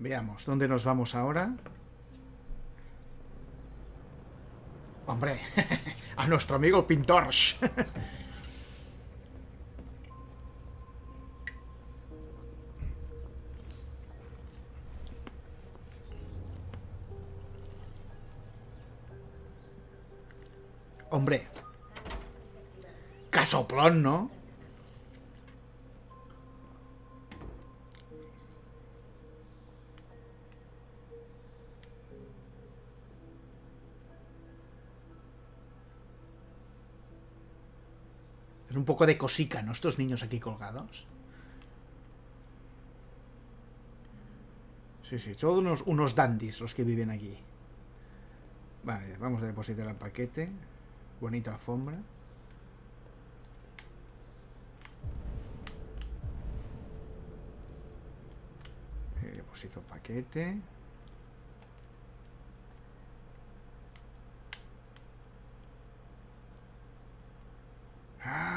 Veamos, ¿dónde nos vamos ahora? Hombre, a nuestro amigo el pintor. Hombre. Casoplón, ¿no? Poco de cosica, ¿no? Estos niños aquí colgados. Sí, sí, todos unos, unos dandis los que viven aquí. Vale, vamos a depositar el paquete. Bonita alfombra. Deposito el paquete.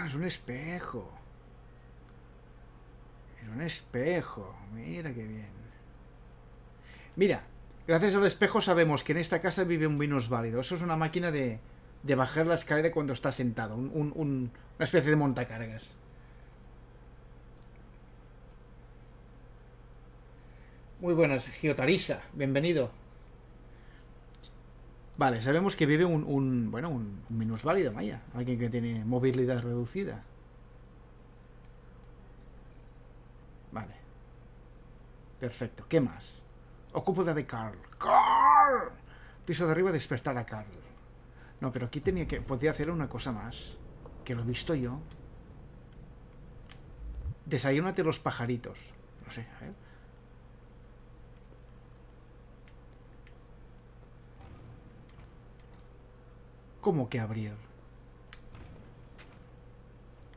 Ah, es un espejo. Es un espejo. Mira qué bien. Mira, gracias al espejo sabemos que en esta casa vive un válido. Eso es una máquina de, de bajar la escalera cuando está sentado. Un, una especie de montacargas. Muy buenas, Giotarisa. Bienvenido. Vale, sabemos que vive un, un bueno, un, minusválido, vaya. Alguien que tiene movilidad reducida. Vale. Perfecto. ¿Qué más? Ocupo de Carl. ¡Carl! Piso de arriba, despertar a Carl. No, pero aquí tenía que... Podía hacer una cosa más. Que lo he visto yo. Desayúnate los pajaritos. No sé, a ver. ¿Cómo que abrir?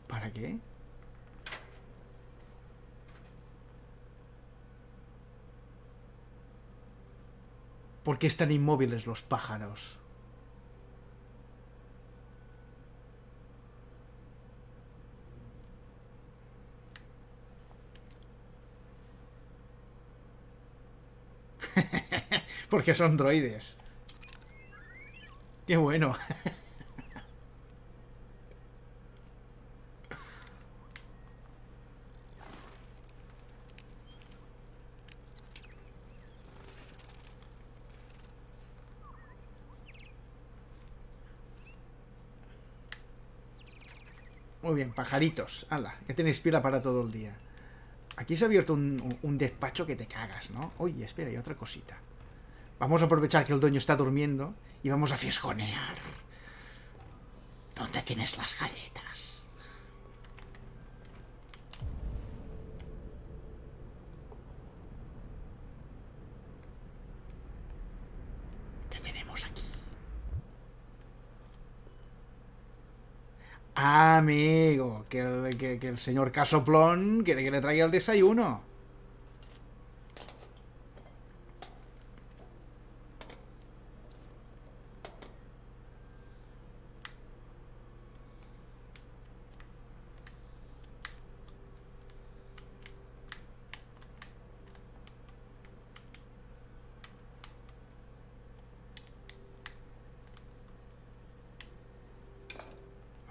¿Para qué? ¿Por qué están inmóviles los pájaros? Porque son droides. Qué bueno. Muy bien, pajaritos. Hala, ya tenéis pila para todo el día. Aquí se ha abierto un, un despacho que te cagas, ¿no? Oye, espera, hay otra cosita. Vamos a aprovechar que el dueño está durmiendo y vamos a fiesconear. ¿Dónde tienes las galletas? ¿Qué tenemos aquí? Amigo, que el, que, que el señor Casoplón quiere que le traiga el desayuno.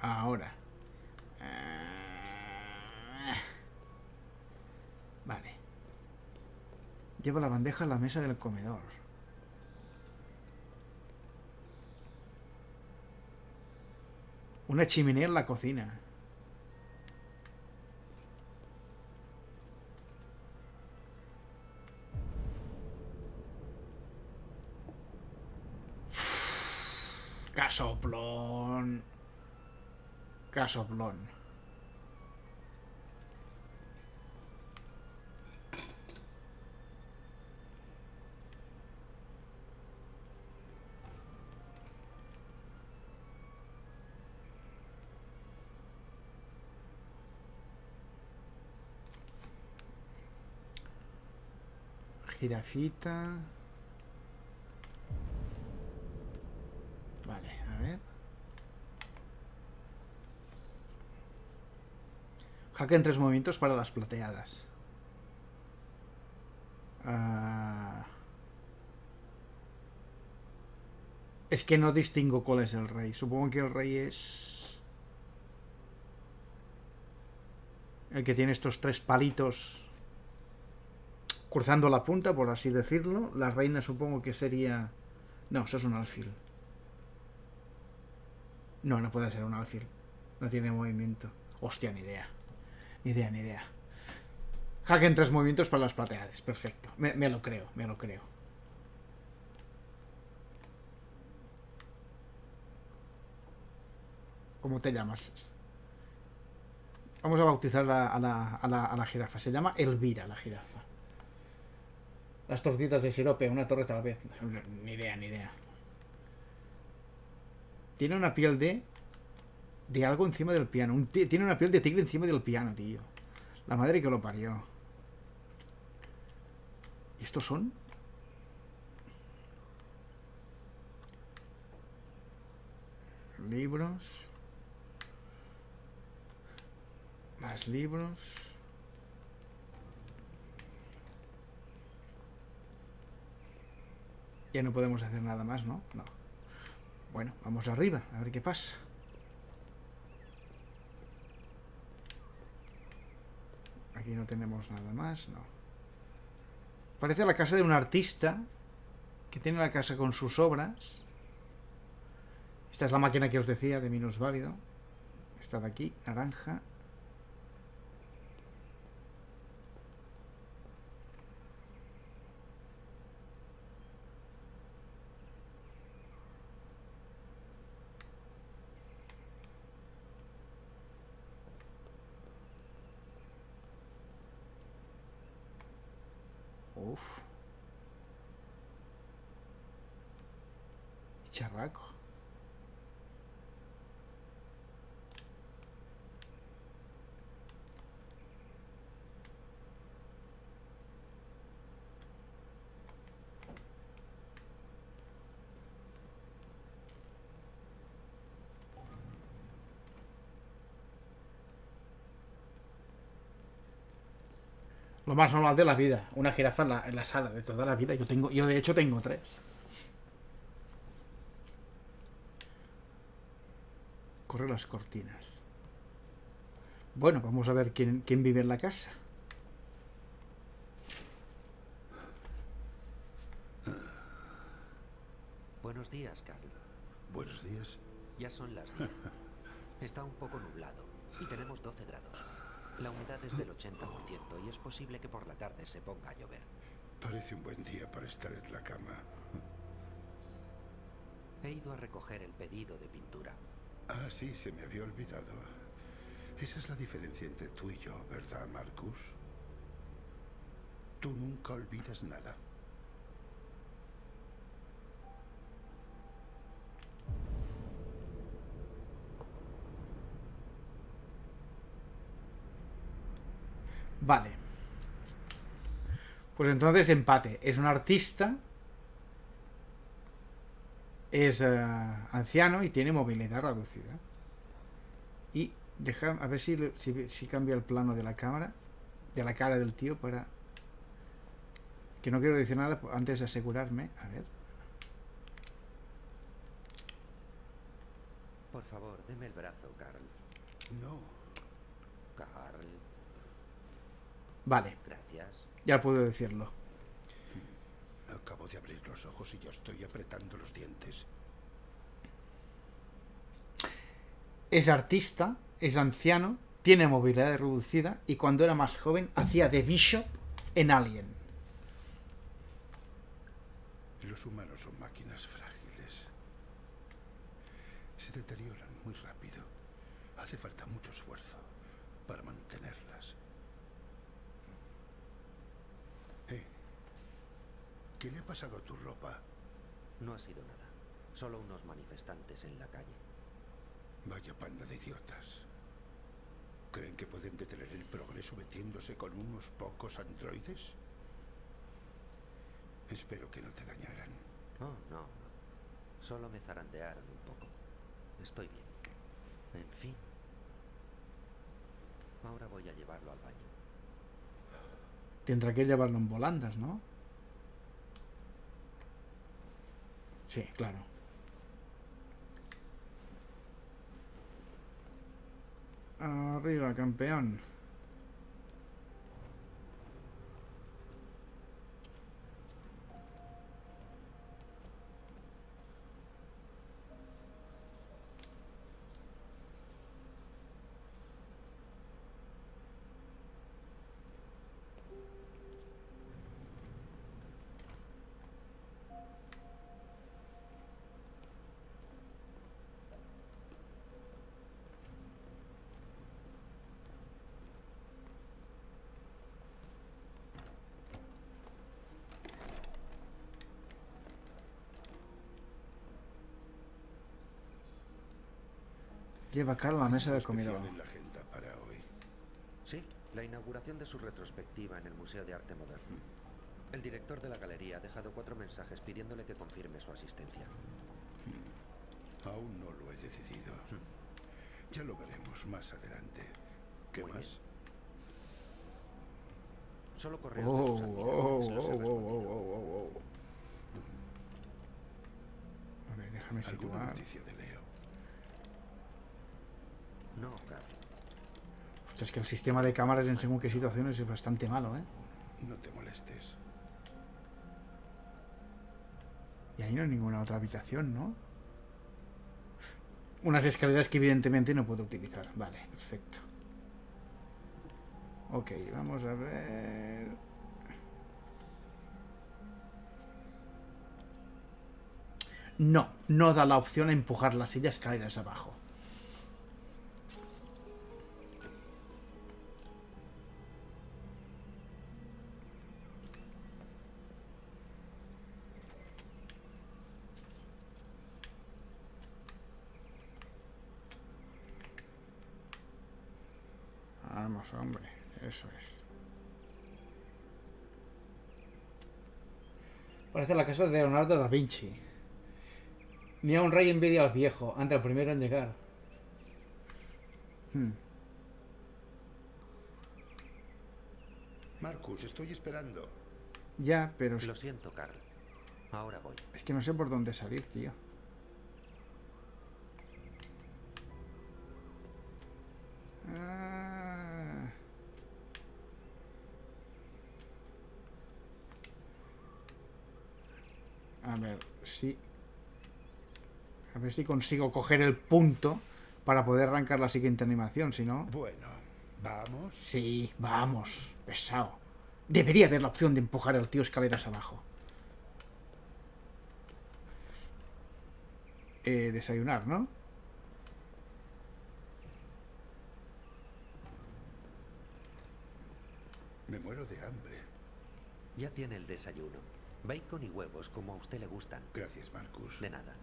Ahora. Ah. Vale. Llevo la bandeja a la mesa del comedor. Una chimenea en la cocina. Casoplón. Casoplón. jirafita. Vale, a ver. En tres movimientos para las plateadas. Ah. Es que no distingo cuál es el rey. Supongo que el rey es... El que tiene estos tres palitos cruzando la punta, por así decirlo. La reina supongo que sería... No, eso es un alfil. No, no puede ser un alfil. No tiene movimiento. Hostia, ni idea. Ni idea, ni idea. Hack en tres movimientos para las plateadas. Perfecto. Me, lo creo, me lo creo. ¿Cómo te llamas? Vamos a bautizar a la jirafa. Se llama Elvira la jirafa. Las tortitas de sirope, una torre tal vez. Ni idea, ni idea. Tiene una piel de... De algo encima del piano. Un tiene una piel de tigre encima del piano, tío. La madre que lo parió. ¿Y estos son? Libros. Más libros. Ya no podemos hacer nada más, ¿no? No. Bueno, vamos arriba, a ver qué pasa. Aquí no tenemos nada más, no. Parece la casa de un artista que tiene la casa con sus obras. Esta es la máquina que os decía de válido Esta de aquí, naranja. Lo más normal de la vida. Una jirafa en la, en la sala de toda la vida. Yo tengo, yo de hecho tengo tres. correr las cortinas. Bueno, vamos a ver quién, quién vive en la casa. Buenos días, Carl. Buenos días. Ya son las 10. Está un poco nublado y tenemos 12 grados. La humedad es del 80% y es posible que por la tarde se ponga a llover. Parece un buen día para estar en la cama. He ido a recoger el pedido de pintura. Ah, sí, se me había olvidado. Esa es la diferencia entre tú y yo, ¿verdad, Marcus? Tú nunca olvidas nada. Vale. Pues entonces empate. Es un artista es eh, anciano y tiene movilidad reducida. Y deja, a ver si, si, cambia el plano de la cámara, de la cara del tío para... Que no quiero decir nada antes de asegurarme. A ver. Por favor, deme el brazo, Carl. No. Carl. Vale. Gracias. Ya puedo decirlo. Acabo de abrir los ojos y yo estoy apretando los dientes. Es artista, es anciano, tiene movilidad reducida y cuando era más joven hacía de Bishop en Alien. Los humanos son máquinas frágiles. Se deterioran muy rápido. Hace falta mucho esfuerzo para mantenerlas. ¿Qué le ha pasado a tu ropa? No ha sido nada. Solo unos manifestantes en la calle. Vaya panda de idiotas. ¿Creen que pueden detener el progreso metiéndose con unos pocos androides? Espero que no te dañaran. No, no, no. Solo me zarandearon un poco. Estoy bien. En fin. Ahora voy a llevarlo al baño. Tendrá que llevarlo en volandas, ¿no? Sí, claro. Arriba, campeón. Lleva Carl a la mesa del comedor. Especial en la agenda para hoy. Sí, la inauguración de su retrospectiva en el Museo de Arte Moderno. El director de la galería ha dejado cuatro mensajes pidiéndole que confirme su asistencia. Aún no lo he decidido. Ya lo veremos más adelante. ¿Qué Muy más? Solo correos Oh, de oh, sus oh, admiradores. oh, oh, oh, oh, oh. A ver, déjame ¿Alguna situar. noticia de? No, Carl. Hostia, es que el sistema de cámaras en según qué situaciones es bastante malo, ¿eh? No te molestes. Y ahí no hay ninguna otra habitación, ¿no? Unas escaleras que evidentemente no puedo utilizar. Vale, perfecto. Ok, vamos a ver... No, no da la opción a empujar la silla escaleras abajo. Vamos, hombre, eso es. Parece la casa de Leonardo da Vinci. Ni a un rey envidia al viejo, ante el primero en llegar. Hmm. Marcus, estoy esperando. Ya, pero es, Lo siento, Carl. Ahora voy. es que no sé por dónde salir, tío. Ah. A ver si... A ver si consigo coger el punto para poder arrancar la siguiente animación, si no... Bueno, vamos. Sí, vamos, pesado. Debería haber la opción de empujar al tío escaleras abajo. Eh, desayunar, ¿no? Me muero de hambre. Ya tiene el desayuno. Bacon y huevos, como a usted le gustan. Gracias, Marcus. De nada.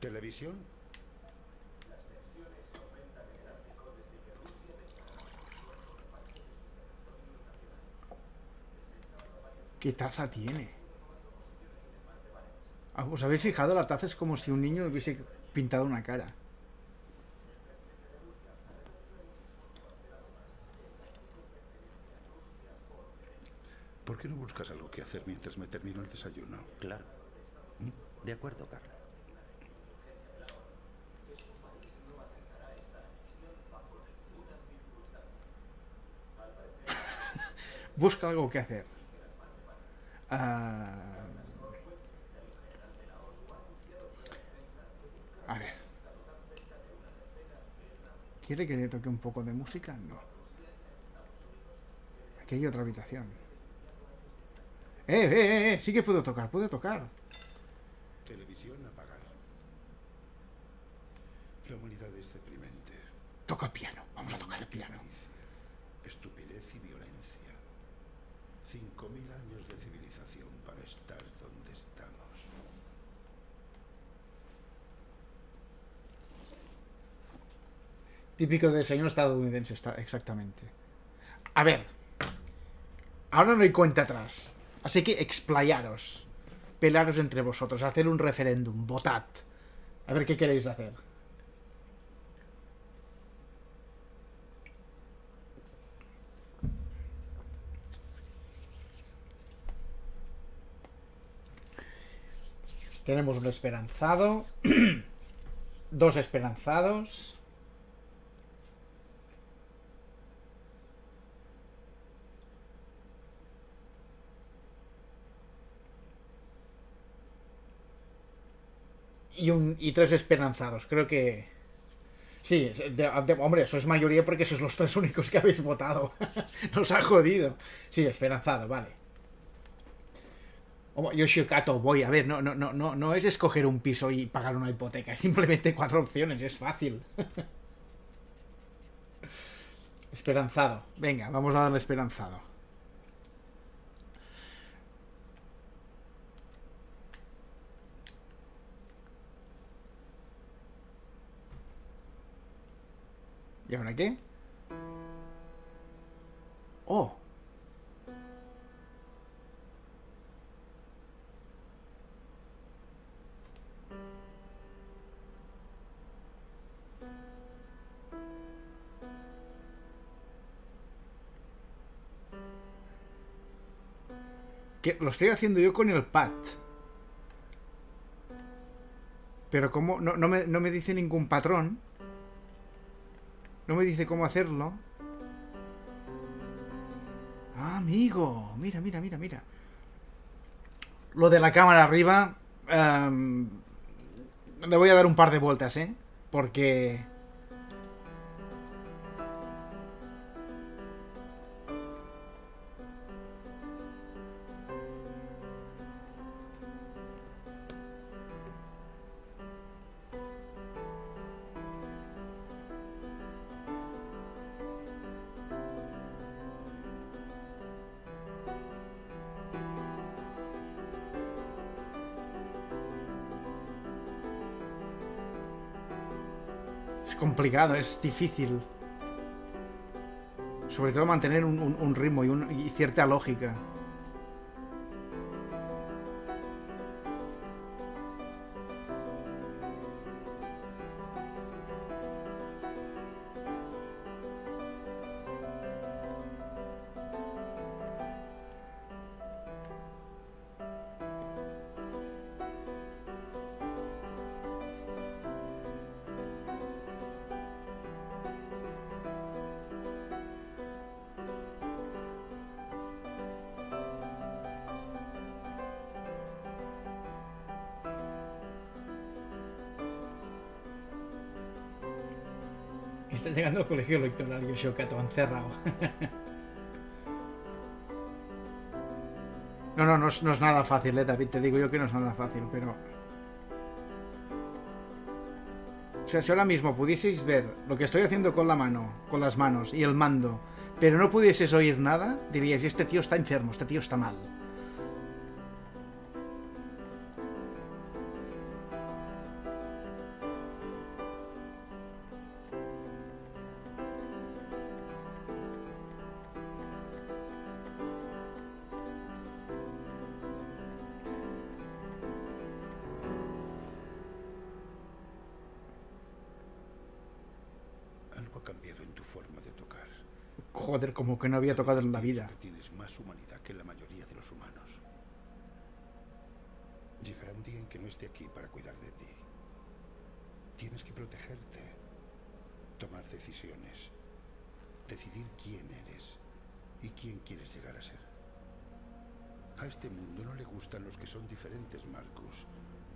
¿Televisión? ¿Qué taza tiene? Ah, ¿Os habéis fijado? La taza es como si un niño hubiese pintado una cara. ¿Por qué no buscas algo que hacer mientras me termino el desayuno? Claro. De acuerdo, Carl. Busca algo que hacer. Ah, A ver. ¿Quiere que le toque un poco de música? No. Aquí hay otra habitación. ¡Eh, eh, eh! eh! Sí que puedo tocar, puedo tocar. Televisión apagar. La humanidad es deprimente. Toca el piano. Vamos a tocar el piano. Estupidez y violencia. Cinco mil años de civilización para estar donde estamos. Típico de desayuno estadounidense, está, exactamente. A ver. Ahora no hay cuenta atrás. Así que explayaros. Pelaros entre vosotros. Hacer un referéndum. Votad. A ver qué queréis hacer. Tenemos un esperanzado. Dos esperanzados. Y, un, y tres esperanzados. Creo que... Sí, hombre, eso es mayoría porque sois los tres únicos que habéis votado. Nos ha jodido. Sí, esperanzado, vale. Yoshikato, voy a ver, no, no, no, no, no es escoger un piso y pagar una hipoteca, es simplemente cuatro opciones, es fácil. esperanzado. Venga, vamos a darle esperanzado. ¿Y ahora qué? Oh, Lo estoy haciendo yo con el pad. Pero como no, me, no me dice ningún patrón. No me dice cómo hacerlo. Ah, amigo. Mira, mira, mira, mira. Lo de la cámara arriba. Em, le voy a dar un par de vueltas, ¿eh? Porque... complicado, es difícil. Sobre todo mantener un, ritmo y, y cierta lógica. Colegio electoral Yoshokato, encerrado. no, no, no es, no es nada fácil, eh, David. Te digo yo que no es nada fácil, pero... O sea, si ahora mismo pudieseis ver lo que estoy haciendo con la mano, con las manos y el mando, pero no pudieses oír nada, diríais, este tío está enfermo, este tío está mal. Como que no había tocado en la vida. Tienes más humanidad que la mayoría de los humanos. Llegará un día en que no esté aquí para cuidar de ti. Tienes que protegerte, tomar decisiones, decidir quién eres y quién quieres llegar a ser. A este mundo no le gustan los que son diferentes, Marcus.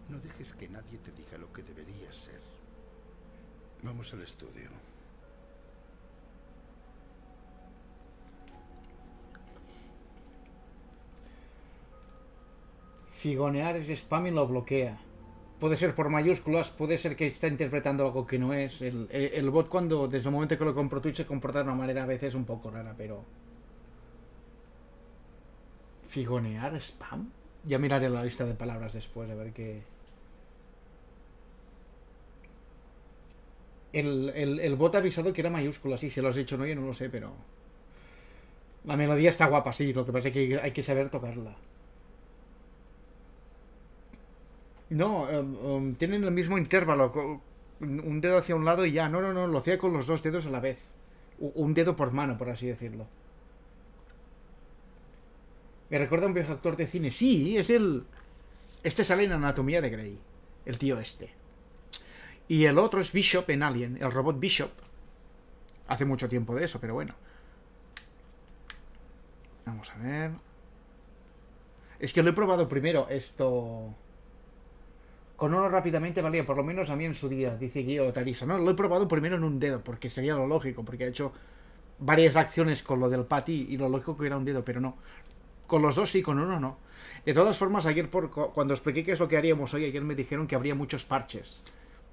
No dejes que nadie te diga lo que deberías ser. Vamos al estudio. Figonear es spam y lo bloquea. Puede ser por mayúsculas, puede ser que está interpretando algo que no es. El, bot cuando, desde el momento que lo compró Twitch, se comporta de una manera a veces un poco rara, pero... Figonear, spam. Ya miraré la lista de palabras después, a ver qué... El, el, bot ha avisado que era mayúscula, sí, se lo has dicho, no, yo no lo sé, pero... La melodía está guapa, sí, lo que pasa es que hay que saber tocarla. No, em, em, tienen el mismo intervalo. Un dedo hacia un lado y ya. No, no, no, lo hacía con los dos dedos a la vez. Un dedo por mano, por así decirlo. Me recuerda a un viejo actor de cine. Sí, es el. Este sale en Anatomía de Grey, el tío este. Y el otro es Bishop en Alien, el robot Bishop. Hace mucho tiempo de eso, pero bueno. Vamos a ver. Es que lo he probado primero esto. Con uno rápidamente valía, por lo menos a mí en su día, dice Guillo Tarisa. No, lo he probado primero en un dedo, porque sería lo lógico, porque ha hecho varias acciones con lo del pati y lo lógico que era un dedo, pero no. Con los dos sí, con uno no. De todas formas, ayer por, cuando expliqué qué es lo que haríamos hoy, ayer me dijeron que habría muchos parches.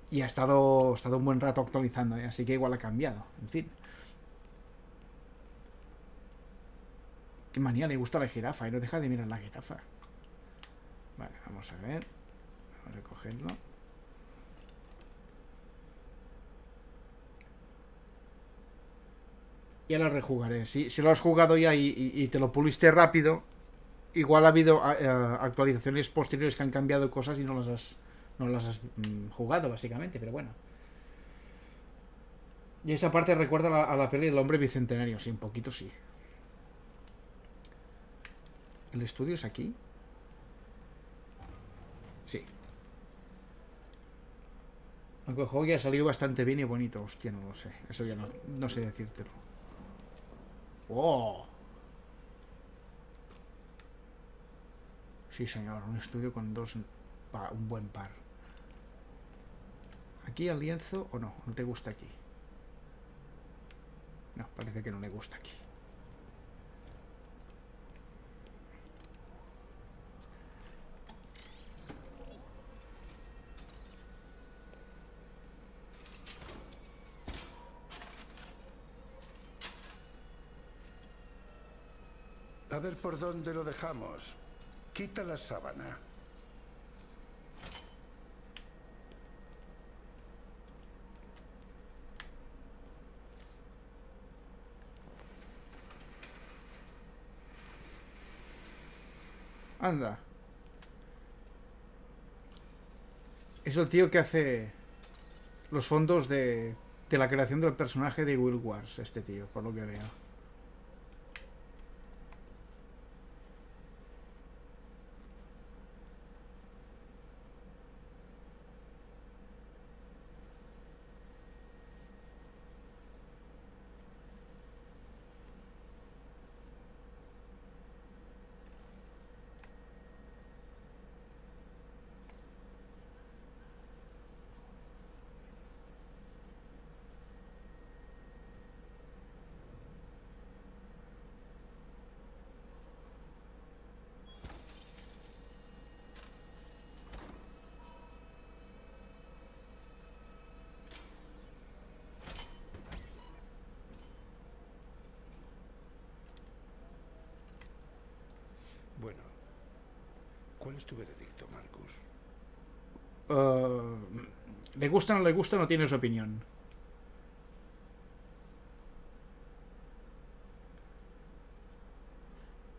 Y ha estado, estado un buen rato actualizando, ¿eh? así que igual ha cambiado. En fin. Qué manía le gusta la jirafa y no deja de mirar la jirafa. Vale, vamos a ver. A recogerlo. Ya lo rejugaré. Si, si lo has jugado ya y, te lo puliste rápido, igual ha habido eh, actualizaciones posteriores que han cambiado cosas y no las has, no las has mm, jugado, básicamente, pero bueno. Y esa parte recuerda a la, peli del hombre bicentenario, sí, un poquito sí. ¿El estudio es aquí? Sí. Aunque el juego ya salió bastante bien y bonito. Hostia, no lo sé. Eso ya no, no sé decírtelo. ¡Oh! Sí, señor. Un estudio con dos... un buen par. ¿Aquí el lienzo o no? ¿No te gusta aquí? No, parece que no le gusta aquí. A ver por dónde lo dejamos. Quita la sábana. Anda. Es el tío que hace los fondos de, de la creación del personaje de Will Wars, este tío, por lo que veo. ¿Cuál es tu veredicto, Marcus? Uh, ¿Le gusta o no le gusta? No tienes opinión.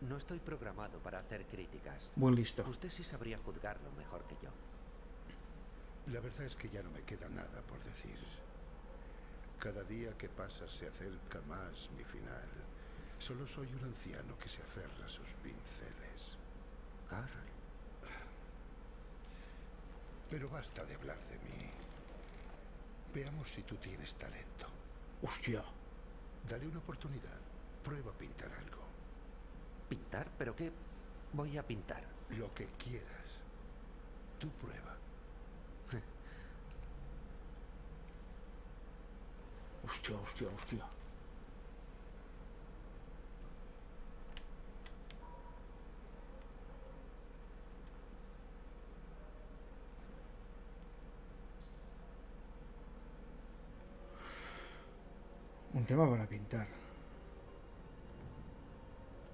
No estoy programado para hacer críticas. Muy listo. Usted sí sabría juzgarlo mejor que yo. La verdad es que ya no me queda nada por decir. Cada día que pasa se acerca más mi final. Solo soy un anciano que se aferra a sus pinceles. Carl. Pero basta de hablar de mí. Veamos si tú tienes talento. Hostia. Dale una oportunidad. Prueba a pintar algo. ¿Pintar? ¿Pero qué voy a pintar? Lo que quieras. Tú prueba. hostia, hostia, hostia. Tema para pintar.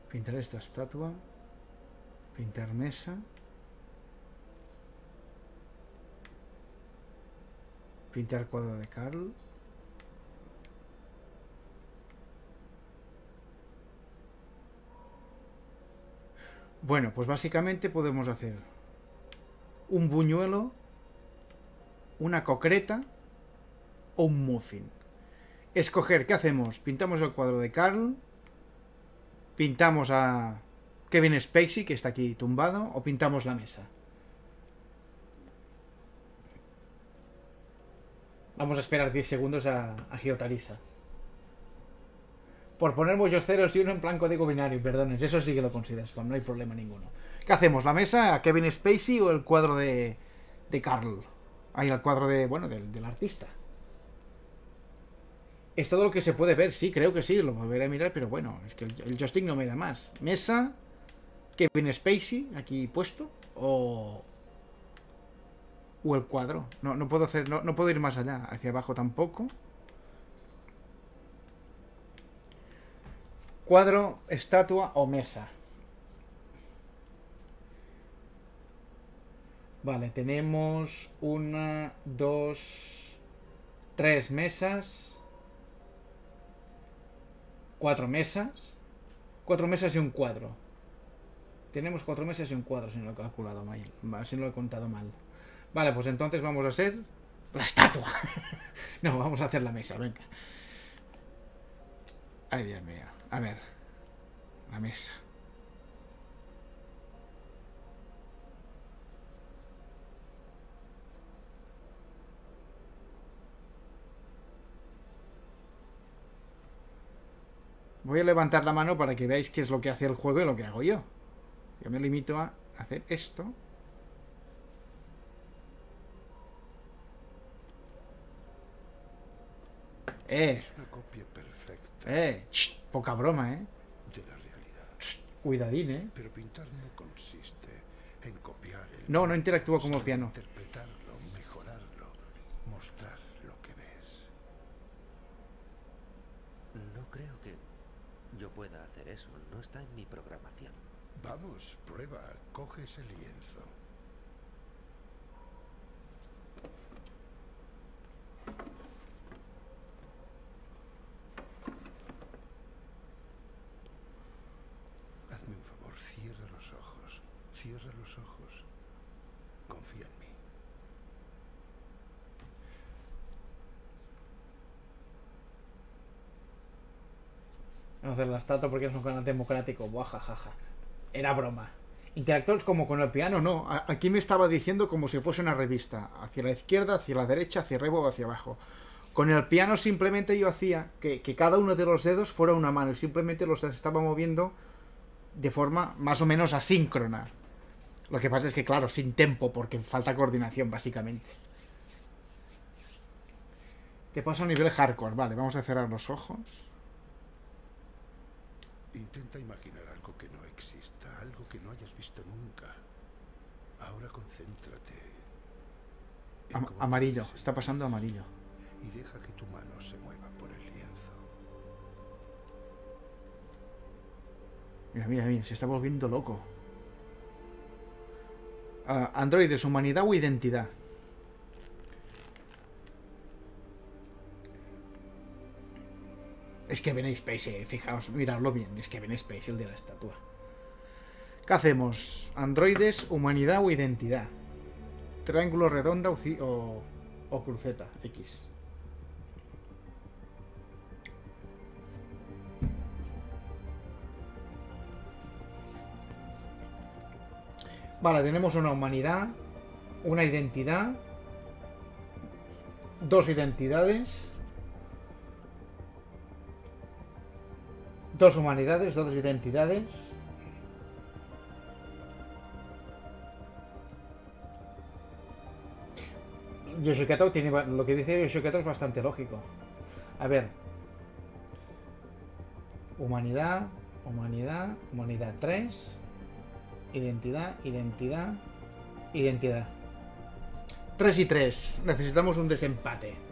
Pintar esta estatua. Pintar mesa. Pintar cuadro de Carl. Bueno, pues básicamente podemos hacer un buñuelo, una concreta o un muffin Escoger, ¿qué hacemos? Pintamos el cuadro de Carl. Pintamos a Kevin Spacey, que está aquí tumbado. O pintamos la mesa. Vamos a esperar 10 segundos a, a Por poner muchos ceros y uno en plan código binario, perdones. Eso sí que lo consideras, no hay problema ninguno. ¿Qué hacemos? ¿La mesa? ¿A Kevin Spacey o el cuadro de, Carl? Ahí el cuadro de, bueno, del artista. Es todo lo que se puede ver, sí, creo que sí, lo volveré a mirar, pero bueno, es que el, el joystick no me da más. Mesa, Kevin Spacey, aquí puesto, o, o el cuadro. No, no puedo hacer, no, no puedo ir más allá, hacia abajo tampoco. Cuadro, estatua o mesa. Vale, tenemos una, dos, tres mesas. Cuatro mesas. Cuatro mesas y un cuadro. Tenemos cuatro mesas y un cuadro, si no lo he calculado mal. Si no lo he contado mal. Vale, pues entonces vamos a hacer la estatua. no, vamos a hacer la mesa, venga. Ay, Dios mío. A ver. La mesa. Voy a levantar la mano para que veáis qué es lo que hace el juego y lo que hago yo. Yo me limito a hacer esto. Eh, Es una copia perfecta eh, ch, poca broma, eh. de la realidad. Ch, cuidadín, eh. Pero pintar no consiste en copiar el No, no interactúa como piano. Interpretarlo, mejorarlo, mostrar lo que ves. No creo que yo pueda hacer eso. No está en mi programación. Vamos, prueba, coge ese lienzo. Hazme un favor, cierra los ojos. Cierra los ojos. Confía en mí. Hacer la estatua porque es un canal democrático. Buah. Era broma. Interactores como con el piano, no. Aquí me estaba diciendo como si fuese una revista. Hacia la izquierda, hacia la derecha, hacia arriba o hacia abajo. Con el piano simplemente yo hacía que, que cada uno de los dedos fuera una mano y simplemente los estaba moviendo de forma más o menos asíncrona. Lo que pasa es que, claro, sin tempo, porque falta coordinación, básicamente. Te paso a nivel hardcore. Vale, vamos a cerrar los ojos. Intenta imaginar algo que no exista, algo que no hayas visto nunca. Ahora concéntrate. Am- amarillo, está pasando amarillo. y deja que tu mano se mueva por el lienzo. Mira, mira, mira, se está volviendo loco. Androides, humanidad o identidad. Es que Ben Space, fijaos, miradlo bien, es que Ben Space, el de la estatua. ¿Qué hacemos? Androides, humanidad o identidad. Triángulo redonda o, o, o cruceta, X. Vale, tenemos una humanidad, una identidad, dos identidades, dos humanidades, dos identidades. Yoshikato tiene lo que dice Yoshikato es bastante lógico. A ver. Humanidad, humanidad, humanidad 3. Identidad, identidad, identidad. 3 y 3. Necesitamos un desempate.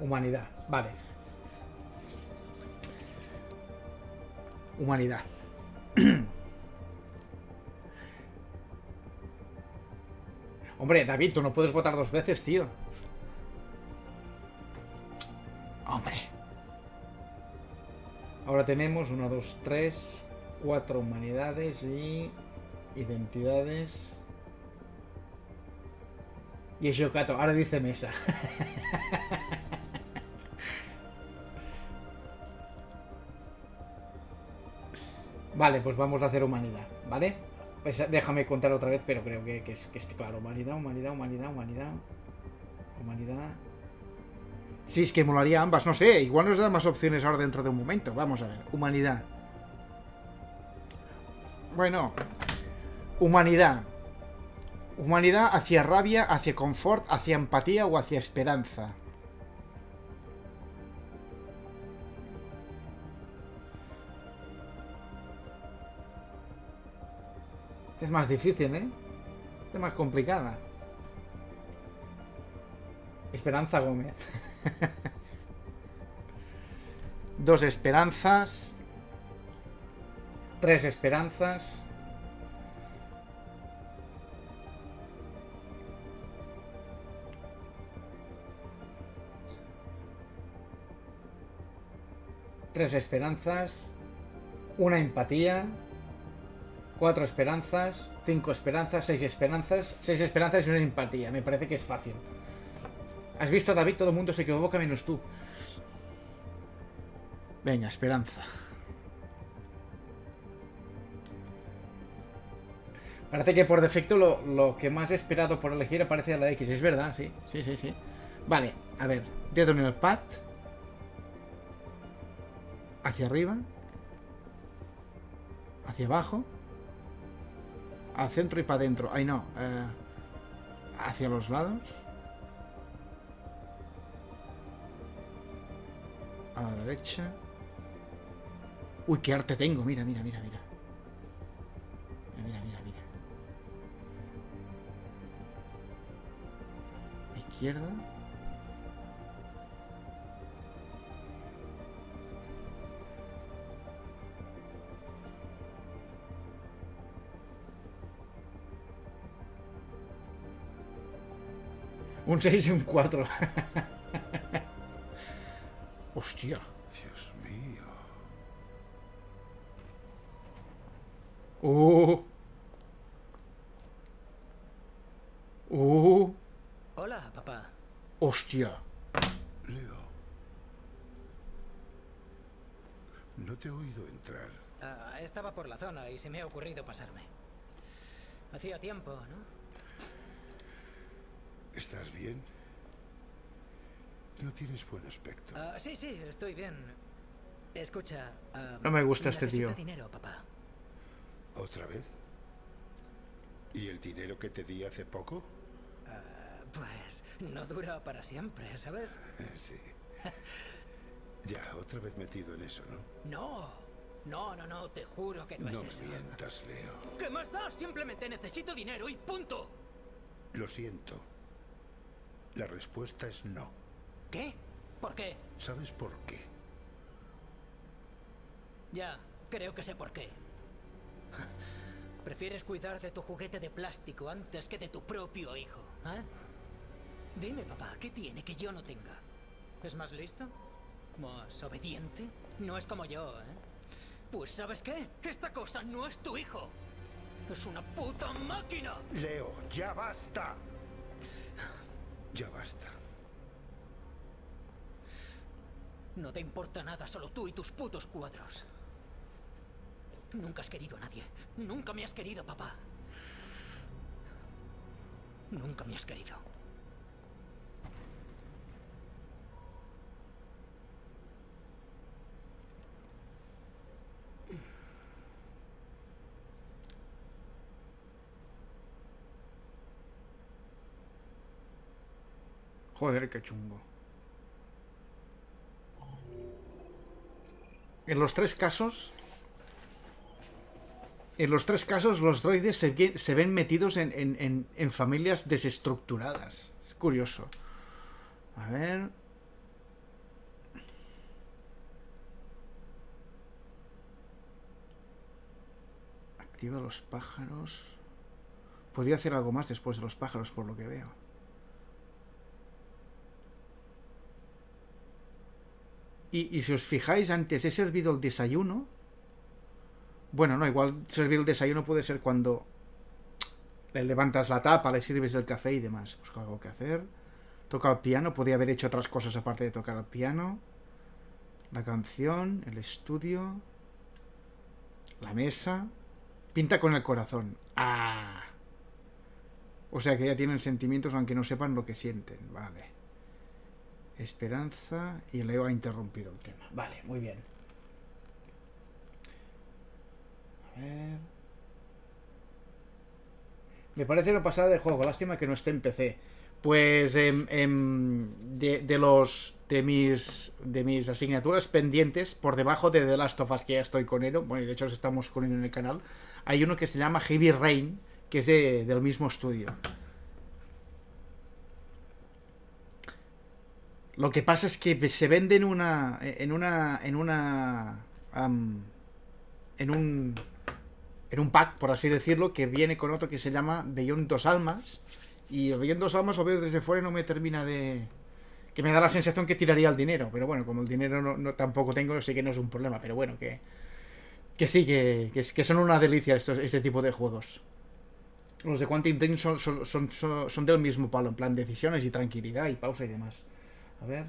Humanidad, vale. Humanidad. Hombre, David, tú no puedes votar dos veces, tío. Hombre. Ahora tenemos 1, 2, 3, 4 humanidades y identidades. Y es Yokato, ahora dice mesa. Vale, pues vamos a hacer humanidad, ¿vale? Pues déjame contar otra vez, pero creo que, que es, que es claro. Humanidad, humanidad, humanidad, humanidad. Humanidad. Sí, es que molaría ambas, no sé. Igual nos da más opciones ahora dentro de un momento. Vamos a ver. Humanidad. Bueno. Humanidad. Humanidad hacia rabia, hacia confort, hacia empatía o hacia esperanza. Es más difícil, ¿eh? Es más complicada. Esperanza Gómez. Dos esperanzas. Tres esperanzas. Tres esperanzas. Una empatía. Cuatro esperanzas. Cinco esperanzas. Seis esperanzas. Seis esperanzas y una empatía. Me parece que es fácil. Has visto, David, todo el mundo se equivoca menos tú. Venga, esperanza. Parece que por defecto lo, lo, que más he esperado por elegir aparece a la X. Es verdad, sí. Sí, sí, sí. Vale, a ver. Dedo en el pad. Hacia arriba. Hacia abajo. Al centro y para adentro. Ay, no. Eh, hacia los lados. A la derecha. Uy, qué arte tengo. Mira, mira, mira, mira. Mira, mira, mira. A izquierda. Un 6 y un 4. Hostia. Dios mío. Uh. Uh. Hola, papá. Hostia. Leo. No te he oído entrar. Ah, estaba por la zona y se me ha ocurrido pasarme. Hacía tiempo, ¿no? ¿Estás bien? No tienes buen aspecto. Ah, sí, sí, estoy bien. Escucha. ah, No me gusta este tío. dinero, papá. ¿Otra vez? ¿Y el dinero que te di hace poco? Ah, pues no dura para siempre, ¿sabes? Sí. Ya, otra vez metido en eso, ¿no? No, no, no, no, te juro que no, No es me eso. mientas, Leo. ¿Qué más da? Simplemente necesito dinero y punto. Lo siento. La respuesta es no. ¿Qué? ¿Por qué? ¿Sabes por qué? Ya, creo que sé por qué. Prefieres cuidar de tu juguete de plástico antes que de tu propio hijo, ¿eh? Dime, papá, ¿qué tiene que yo no tenga? ¿Es más listo? ¿Más obediente? No es como yo, ¿eh? Pues ¿sabes qué? Esta cosa no es tu hijo. Es una puta máquina. Leo, ya basta. Ya basta. No te importa nada, solo tú y tus putos cuadros. Nunca has querido a nadie. Nunca me has querido, papá. Nunca me has querido. Joder, qué chungo. En los tres casos. En los tres casos, los droides se, ven metidos en- en familias desestructuradas. Es curioso. A ver. Activa los pájaros. Podría hacer algo más después de los pájaros, por lo que veo. Y, si os fijáis, antes he servido el desayuno. Bueno, no, igual servir el desayuno puede ser cuando le levantas la tapa, le sirves el café y demás. Busco algo que hacer. Toca el piano, podía haber hecho otras cosas aparte de tocar el piano. La canción, el estudio. La mesa. Pinta con el corazón. Ah. O sea que ya tienen sentimientos aunque no sepan lo que sienten. Vale. Esperanza. Y Leo ha interrumpido el tema. Vale, muy bien. A ver. Me parece una pasada de juego. Lástima que no esté en PC. Pues em, em, de, los de mis de mis asignaturas pendientes por debajo de The Last of Us que ya estoy con él. Bueno, y de hecho estamos con él en el canal. Hay uno que se llama Heavy Rain, que es de, del mismo estudio. Lo que pasa es que se vende en una en una en una am, en un en un pack, por así decirlo, que viene con otro que se llama Beyond Dos Almas. Y el Beyond Dos Almas lo veo desde fuera y no me termina de... Que me da la sensación que tiraría el dinero. Pero bueno, como el dinero no, tampoco tengo, sí que no es un problema. Pero bueno, que... Que sí, que, que, son una delicia estos, este tipo de juegos. Los de Quantum Dream son, son, son- son del mismo palo, en plan decisiones y tranquilidad y pausa y demás. A ver...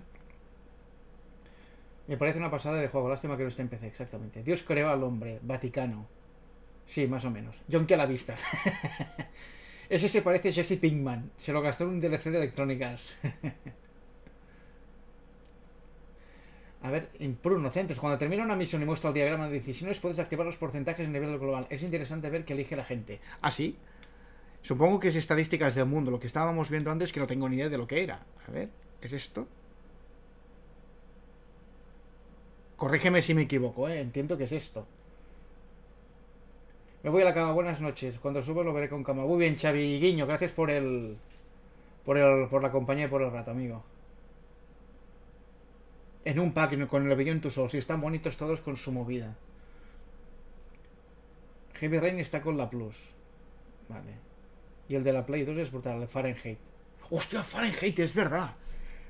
Me parece una pasada de juego, lástima que no esté en PC, exactamente. Dios creó al hombre, Vaticano. Sí, más o menos. John que a la vista. Ese se parece a Jesse Pinkman. Se lo gastó en un DLC de electrónicas. a ver, Impro Inocentes. Cuando termina una misión y muestra el diagrama de decisiones, puedes activar los porcentajes a nivel global. Es interesante ver qué elige la gente. ¿Ah, sí? Supongo que es estadísticas del mundo. Lo que estábamos viendo antes que no tengo ni idea de lo que era. A ver, ¿es esto? Corrígeme si me equivoco, ¿eh? Entiendo que es esto. Me voy a la cama, buenas noches. Cuando suba lo veré con cama. Muy bien, Xavi Guiño, gracias por el. Por el. por la compañía y por el rato, amigo. En un pack con el Beyond Two Souls. Y están bonitos todos con su movida. Heavy Rain está con la Plus. Vale. Y el de la Play 2 es brutal, el Fahrenheit. ¡Hostia, Fahrenheit! Es verdad.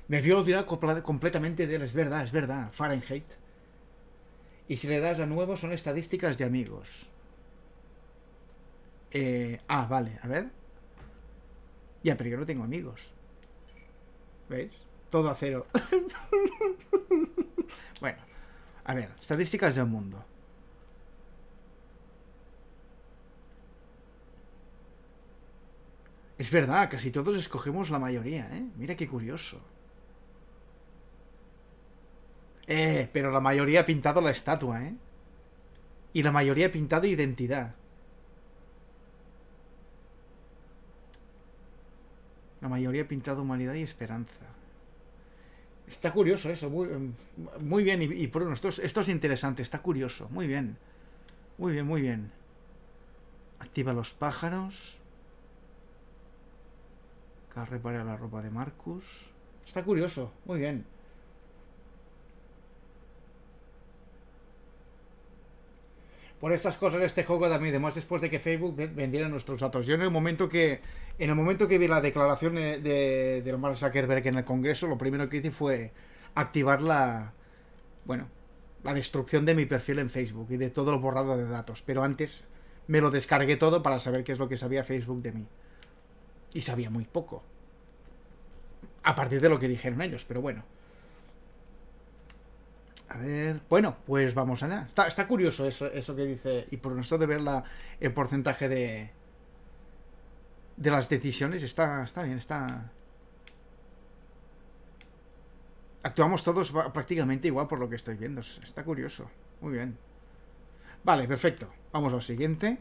Me había olvidado completamente de él. Es verdad, es verdad. Fahrenheit. Y si le das a nuevo son estadísticas de amigos. Eh, ah, vale, a ver. Ya, pero yo no tengo amigos. ¿Veis? Todo a cero. bueno, a ver, estadísticas del mundo. Es verdad, casi todos escogemos la mayoría, ¿eh? Mira qué curioso. Eh, pero la mayoría ha pintado la estatua, ¿eh? Y la mayoría ha pintado identidad. La mayoría ha pintado humanidad y esperanza. Está curioso eso, muy, muy bien. Y, y por esto es, esto es interesante, está curioso, muy bien. Muy bien, muy bien. Activa los pájaros. Repara la ropa de Marcus. Está curioso, muy bien. Por estas cosas este juego da miedo, más después de que Facebook ve- vendiera nuestros datos. Yo en el momento que en el momento que vi la declaración de, de Mark Zuckerberg en el Congreso, lo primero que hice fue activar la bueno, la destrucción de mi perfil en Facebook y de todo lo borrado de datos. Pero antes me lo descargué todo para saber qué es lo que sabía Facebook de mí. Y sabía muy poco. A partir de lo que dijeron ellos, pero bueno. A ver. Bueno, pues vamos allá. Está, está curioso eso, eso que dice. Y por esto de ver la, el porcentaje de. de las decisiones. Está, está bien, está. Actuamos todos prácticamente igual por lo que estoy viendo. Está curioso. Muy bien. Vale, perfecto. Vamos al siguiente.